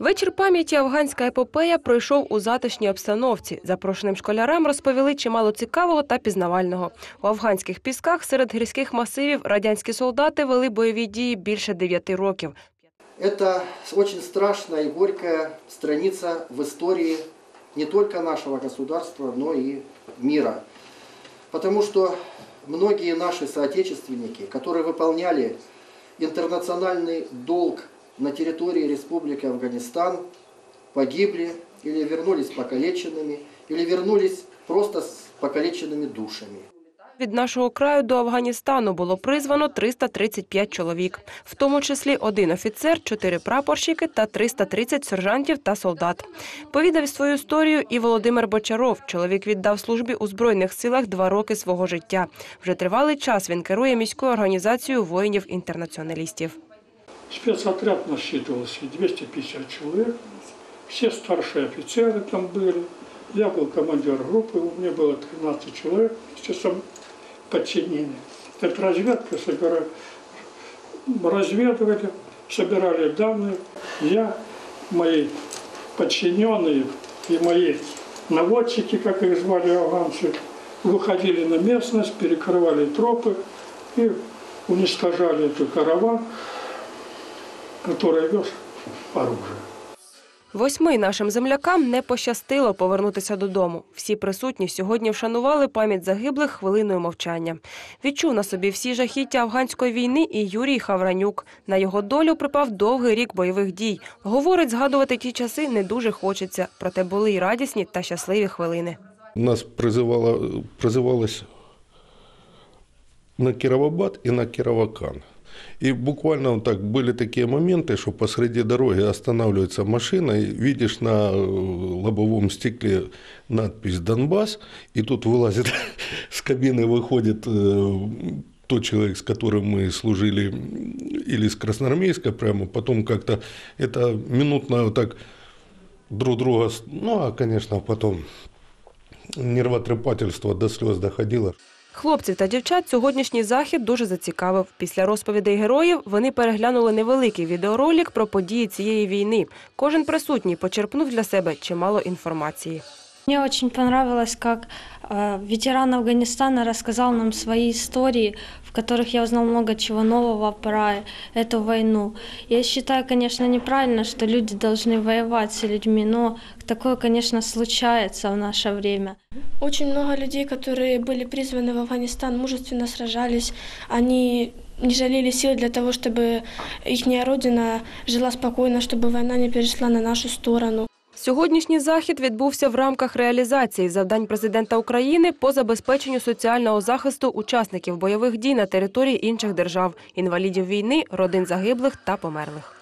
Вечір пам'яті афганська епопея пройшов у затишній обстановці. Запрошеним школярам розповіли чимало цікавого та пізнавального. У афганських пісках серед гірських масивів радянські солдати вели бойові дії більше дев'яти років. Это очень страшная и горькая страница в истории не только нашего государства, но и мира. Потому что многие наши соотечественники, которые выполняли интернациональный долг на территории Республики Афганистан, погибли или вернулись покалеченными, или вернулись просто с покалеченными душами. Від нашого краю до Афганістану було призвано 335 чоловік, в тому числі один офіцер, чотири прапорщики та 330 сержантів та солдат. Повідав свою історію і Володимир Бочаров. Чоловік віддав службі у збройних силах два роки свого життя. Вже тривалий час він керує міською організацією воїнів-інтернаціоналістів. Спецотряд насчитывался 250 человек, все старшие офицеры там были. Я был командир группы, у меня было 13 человек, естественно, подчинение. Это разведка, собира- разведывали, собирали данные. Я, мои подчиненные и мои наводчики, как их звали афганцы, выходили на местность, перекрывали тропы и уничтожали этот караван, который вез оружие. Восьми нашим землякам не пощастило повернутися додому. Всі присутні сьогодні вшанували пам'ять загиблих хвилиною мовчання. Відчув на собі всі жахіття афганської війни і Юрій Хавранюк. На його долю припав довгий рік бойових дій. Говорить, згадувати ті часи не дуже хочеться, проте були й радісні та щасливі хвилини. Нас призывало, призывалось на Кировобад и на Кировакан. И буквально вот так были такие моменты, что посреди дороги останавливается машина, и видишь на э, лобовом стекле надпись «Донбасс», и тут вылазит, с кабины выходит э, тот человек, с которым мы служили, или с Красноармейска прямо, потом как-то это минутно вот так друг друга, ну, а, конечно, потом нервотрепательство до слез доходило. Хлопців та дівчат сьогоднішній захід дуже зацікавив. Після розповідей героїв вони переглянули невеликий відеоролик про події цієї війни. Кожен присутній почерпнув для себе чимало інформації. Мне очень понравилось, как э, ветеран Афганистана рассказал нам свои истории, в которых я узнал много чего нового про эту войну. Я считаю, конечно, неправильно, что люди должны воевать с людьми, но такое, конечно, случается в наше время. Очень много людей, которые были призваны в Афганистан, мужественно сражались. Они не жалели сил для того, чтобы их родина жила спокойно, чтобы война не перешла на нашу сторону. Сьогоднішній захід відбувся в рамках реалізації завдань президента України по забезпеченню соціального захисту учасників бойових дій на території інших держав, інвалідів війни, родин загиблих та померлих.